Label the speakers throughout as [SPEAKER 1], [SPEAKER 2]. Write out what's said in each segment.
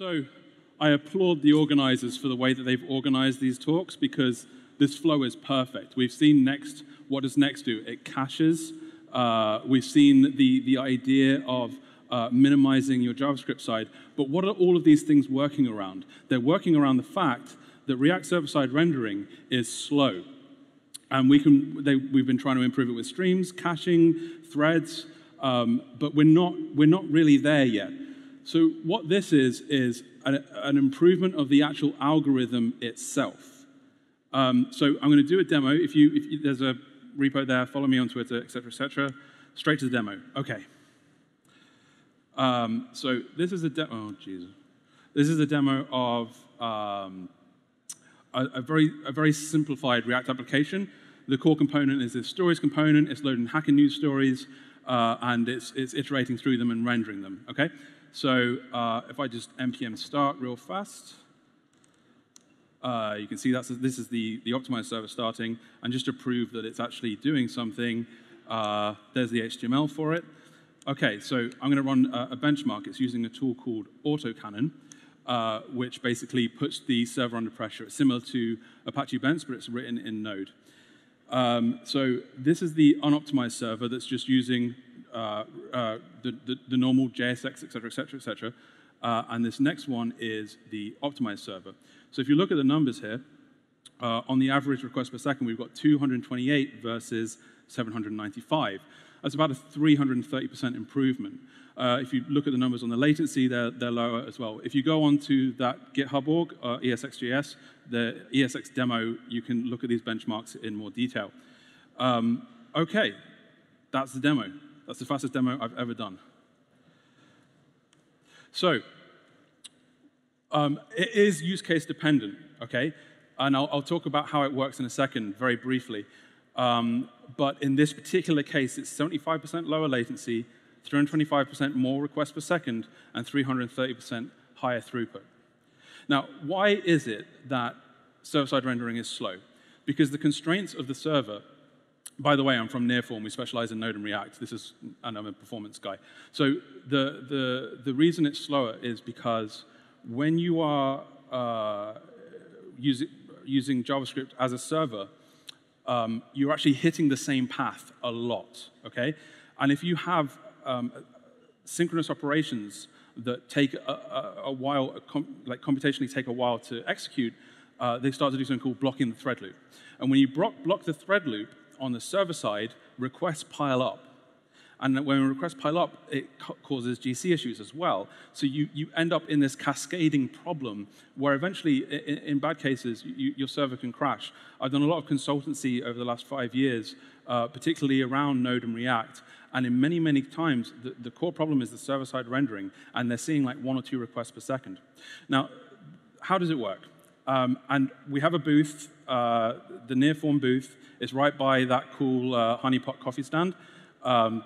[SPEAKER 1] So I applaud the organizers for the way that they've organized these talks because this flow is perfect. We've seen next, what does next do? It caches. Uh, we've seen the, the idea of uh, minimizing your JavaScript side. But what are all of these things working around? They're working around the fact that React server-side rendering is slow. And we can, they, we've been trying to improve it with streams, caching, threads, um, but we're not, we're not really there yet. So what this is, is a, an improvement of the actual algorithm itself. Um, so I'm going to do a demo. If you, if you, there's a repo there, follow me on Twitter, etc., etc. Straight to the demo. Okay. Um, so this is a demo. Oh, Jesus. This is a demo of um, a, a, very, a very simplified React application. The core component is this stories component. It's loading Hacker News stories, uh, and it's, it's iterating through them and rendering them. Okay. So uh, if I just npm start real fast, uh, you can see that's this is the, the optimized server starting. And just to prove that it's actually doing something, uh, there's the HTML for it. OK, so I'm going to run a, a benchmark. It's using a tool called AutoCannon uh, which basically puts the server under pressure. It's similar to Apache Bench, but it's written in Node. Um, so this is the unoptimized server that's just using uh, uh, the, the, the, normal JSX, et cetera, et cetera, et cetera. Uh, and this next one is the optimized server. So if you look at the numbers here, uh, on the average request per second, we've got 228 versus 795. That's about a 330% improvement. If you look at the numbers on the latency, they're, they're lower as well. If you go onto that GitHub org, ESXJS, the ESX demo, you can look at these benchmarks in more detail. Um, okay, that's the demo. That's the fastest demo I've ever done. So, um, it is use case dependent, okay? And I'll, I'll, talk about how it works in a second, very briefly. Um, but in this particular case, it's 75% lower latency, 325% more requests per second, and 330% higher throughput. Now, why is it that server-side rendering is slow? Because the constraints of the server, by the way, I'm from Nearform. We specialize in Node and React. This is, and I'm a performance guy. So the, the, the reason it's slower is because when you are uh, using, using JavaScript as a server, um, you're actually hitting the same path a lot, okay? And if you have um, synchronous operations that take a, a, a while, com like computationally take a while to execute, uh, they start to do something called blocking the thread loop. And when you block, block the thread loop on the server side, requests pile up. And when requests pile up, it causes GC issues as well. So you, you end up in this cascading problem where eventually, in, in bad cases, you, your server can crash. I've done a lot of consultancy over the last five years, uh, particularly around Node and React. And in many, many times, the, the core problem is the server-side rendering, and they're seeing like one or two requests per second. Now, how does it work? Um, and we have a booth, uh, the Nearform booth. It's right by that cool uh, honeypot coffee stand. Um,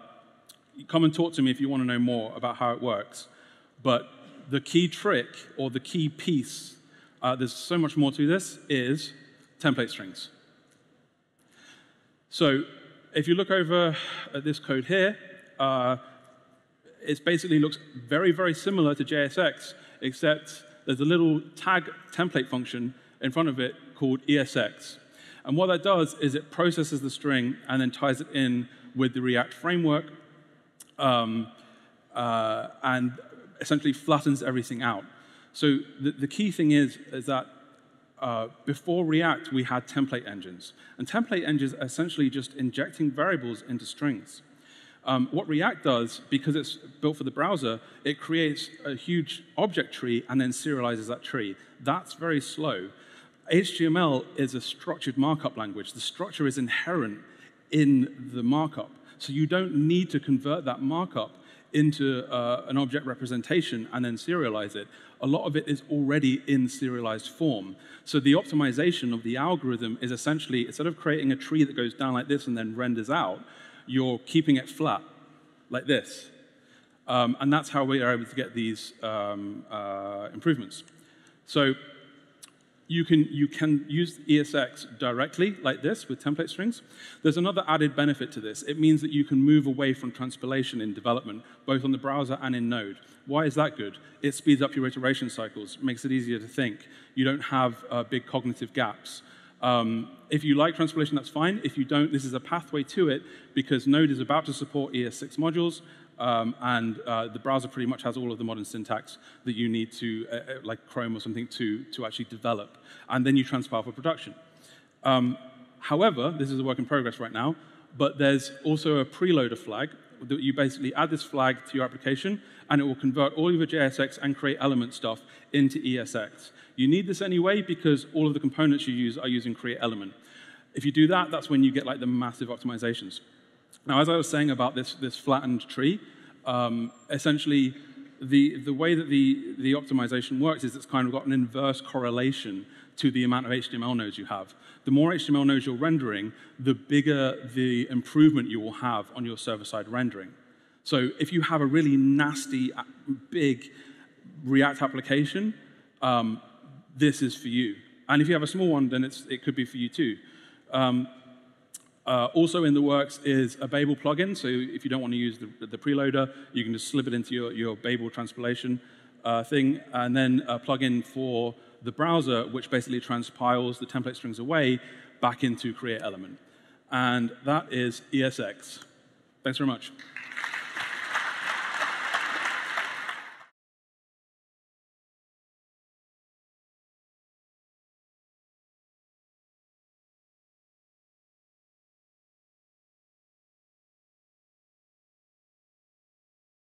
[SPEAKER 1] come and talk to me if you want to know more about how it works. But the key trick or the key piece, uh, there's so much more to this, is template strings. So if you look over at this code here, uh, it basically looks very, very similar to JSX, except there's a little tag template function in front of it called ESX. And what that does is it processes the string and then ties it in with the React framework um, uh, and essentially flattens everything out. So the, the key thing is, is that uh, before React, we had template engines. And template engines are essentially just injecting variables into strings. Um, what React does, because it's built for the browser, it creates a huge object tree and then serializes that tree. That's very slow. HTML is a structured markup language. The structure is inherent in the markup. So you don't need to convert that markup into uh, an object representation and then serialize it. A lot of it is already in serialized form. So the optimization of the algorithm is essentially, instead of creating a tree that goes down like this and then renders out, you're keeping it flat, like this. Um, and that's how we are able to get these um, uh, improvements. So you can, you can use ESX directly like this with template strings. There's another added benefit to this. It means that you can move away from transpilation in development, both on the browser and in Node. Why is that good? It speeds up your iteration cycles, makes it easier to think. You don't have uh, big cognitive gaps. Um, if you like transpilation, that's fine. If you don't, this is a pathway to it because Node is about to support ES6 modules, um, and uh, the browser pretty much has all of the modern syntax that you need to, uh, uh, like Chrome or something, to, to actually develop. And then you transpile for production. Um, however, this is a work in progress right now, but there's also a preloader flag you basically add this flag to your application, and it will convert all of your JSX and create element stuff into ESX. You need this anyway because all of the components you use are using create element. If you do that, that's when you get like the massive optimizations. Now, as I was saying about this, this flattened tree, um, essentially the, the way that the, the optimization works is it's kind of got an inverse correlation to the amount of HTML nodes you have. The more HTML nodes you're rendering, the bigger the improvement you will have on your server-side rendering. So if you have a really nasty, uh, big React application, um, this is for you. And if you have a small one, then it could be for you too. Um, uh, also in the works is a Babel plugin. So if you don't want to use the, the preloader, you can just slip it into your, your Babel transpilation Uh, thing. And then uh, a plugin for the browser, which basically transpiles the template strings away back into create element. And that is ESX. Thanks very much.